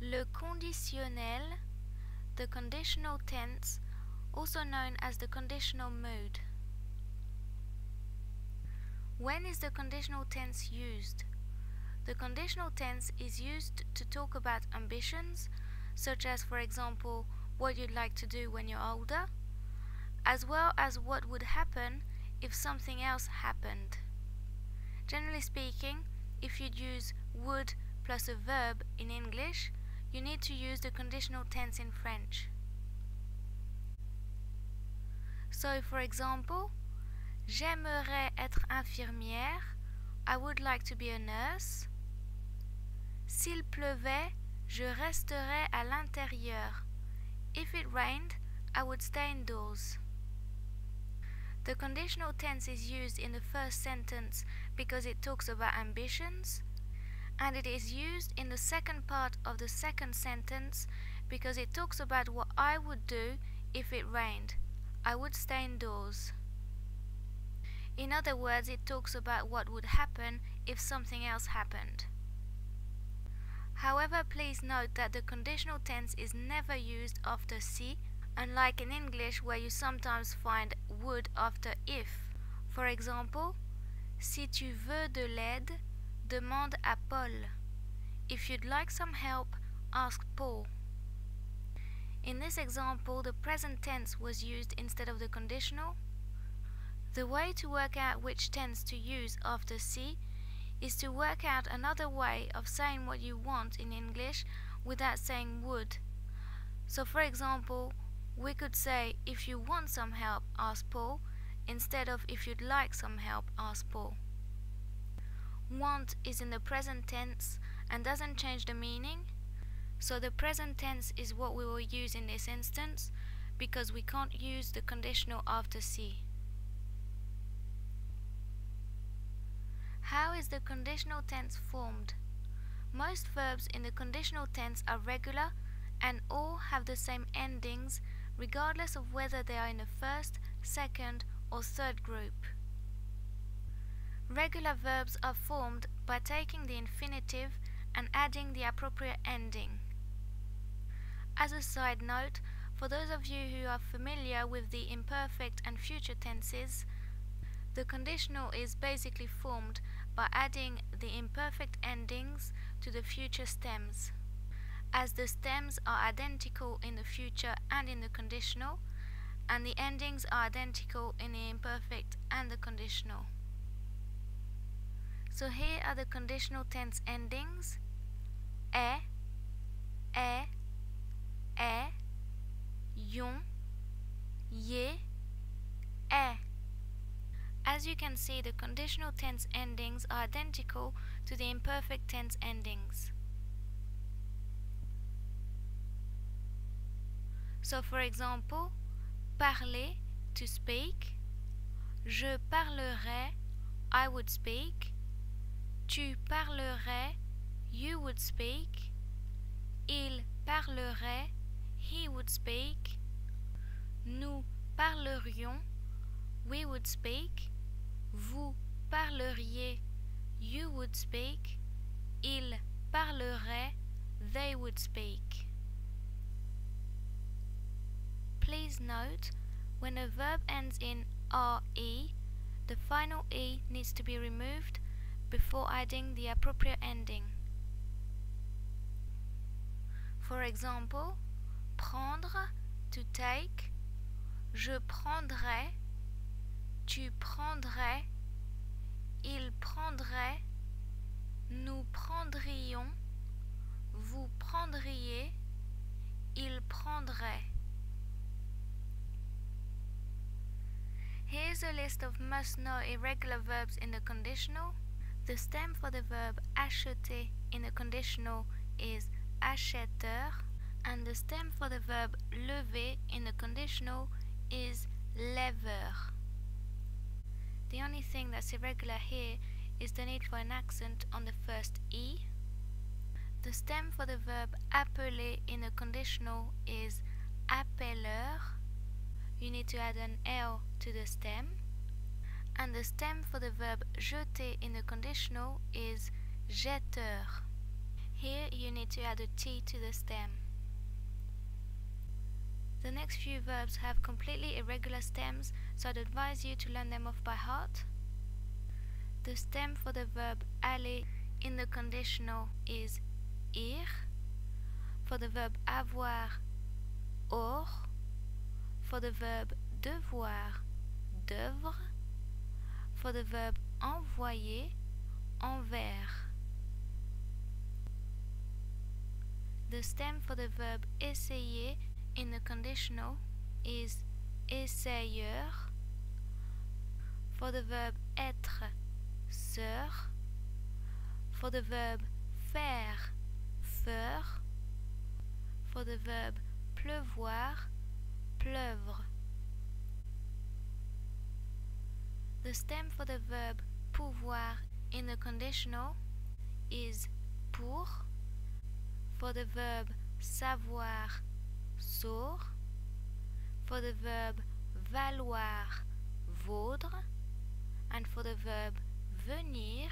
Le conditionnel, the conditional tense, also known as the conditional mood. When is the conditional tense used? The conditional tense is used to talk about ambitions, such as, for example, what you'd like to do when you're older, as well as what would happen if something else happened. Generally speaking, if you'd use would plus a verb in English, you need to use the conditional tense in French. So, for example, J'aimerais être infirmière. I would like to be a nurse. S'il pleuvait, je resterais à l'intérieur. If it rained, I would stay indoors. The conditional tense is used in the first sentence because it talks about ambitions, and it is used in the second part of the second sentence because it talks about what I would do if it rained. I would stay indoors. In other words, it talks about what would happen if something else happened. However, please note that the conditional tense is never used after si, unlike in English where you sometimes find would after if. For example, si tu veux de l'aide, demande à Paul. If you'd like some help, ask Paul. In this example, the present tense was used instead of the conditional, the way to work out which tense to use after si is to work out another way of saying what you want in English without saying would. So, for example, we could say, if you want some help, ask Paul, instead of if you'd like some help, ask Paul. Want is in the present tense and doesn't change the meaning, so the present tense is what we will use in this instance because we can't use the conditional after si. How is the conditional tense formed? Most verbs in the conditional tense are regular and all have the same endings regardless of whether they are in the first, second, or third group. Regular verbs are formed by taking the infinitive and adding the appropriate ending. As a side note, for those of you who are familiar with the imperfect and future tenses, the conditional is basically formed by adding the imperfect endings to the future stems. As the stems are identical in the future and in the conditional, and the endings are identical in the imperfect and the conditional. So here are the conditional tense endings ais, ais, ait, ions, iez, aient. As you can see, the conditional tense endings are identical to the imperfect tense endings. So, for example, parler, to speak, je parlerai, I would speak, tu parlerais, you would speak, il parlerait, he would speak, nous parlerions, we would speak, vous parleriez, you would speak, ils parleraient, they would speak. Please note, when a verb ends in RE, the final E needs to be removed before adding the appropriate ending. For example, prendre, to take, je prendrai, tu prendrais, il prendrait, nous prendrions, vous prendriez, il prendrait. Here's a list of must know irregular verbs in the conditional. The stem for the verb acheter in the conditional is achèter, and the stem for the verb lever in the conditional is lèver. The only thing that's irregular here is the need for an accent on the first E. The stem for the verb appeler in a conditional is appeller. You need to add an L to the stem. And the stem for the verb jeter in the conditional is jetter. Here you need to add a T to the stem. The next few verbs have completely irregular stems, so I'd advise you to learn them off by heart. The stem for the verb aller in the conditional is ir. For the verb avoir, or. For the verb devoir, devr. For the verb envoyer, envers. The stem for the verb essayer in the conditional is essayeur. For the verb être, sœur. For the verb faire, feur. For the verb pleuvoir, pleuvre. The stem for the verb pouvoir in the conditional is pour. For the verb savoir, saur. For the verb valoir, vaudre. And for the verb venir,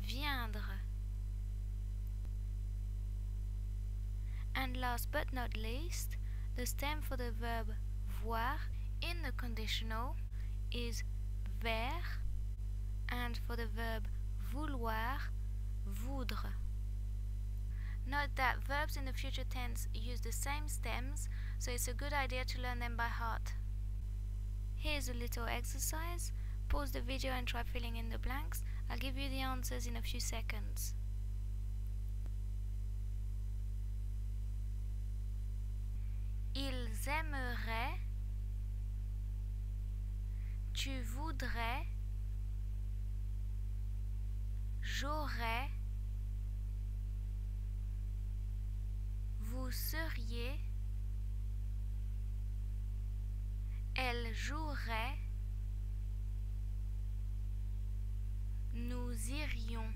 viendre. And last but not least, the stem for the verb voir in the conditional is and for the verb vouloir, voudre. Note that verbs in the future tense use the same stems, so it's a good idea to learn them by heart. Here's a little exercise. Pause the video and try filling in the blanks. I'll give you the answers in a few seconds. Ils aimeraient, tu voudrais, j'aurais, vous seriez, elle jouerait, nous irions.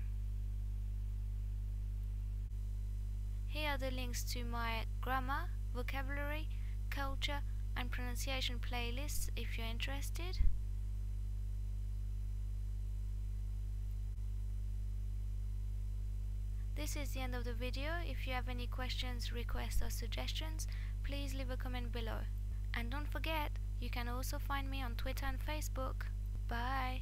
Here are the links to my grammar, vocabulary, culture, and pronunciation playlists if you're interested. This is the end of the video. If you have any questions, requests, or suggestions, please leave a comment below. And don't forget, you can also find me on Twitter and Facebook. Bye!